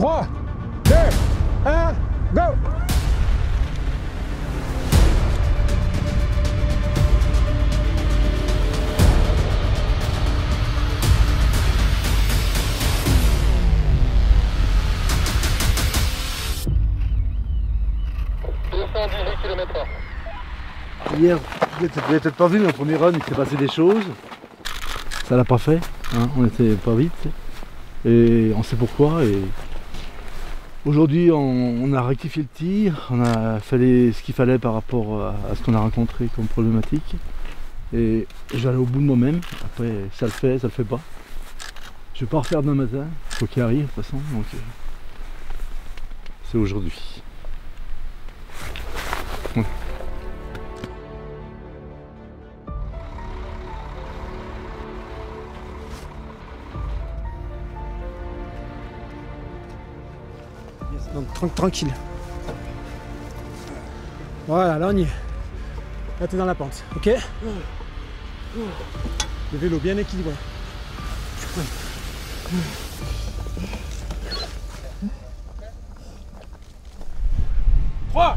3, 2, 1, go Hier, vous n'avez peut-être pas vu, mais au premier run, il s'est passé des choses. Ça l'a pas fait, hein, on était pas vite. Et on sait pourquoi. Et aujourd'hui, on, a rectifié le tir, on a fait ce qu'il fallait par rapport à, à ce qu'on a rencontré comme problématique. Et aller au bout de moi-même. Après, ça le fait, ça le fait pas. Je vais pas refaire demain matin, faut qu'il arrive de toute façon. Donc, euh, c'est aujourd'hui. Donc tran- tranquille. Voilà, là on y est. Là t'es dans la pente, ok? Le vélo bien équilibré. 3,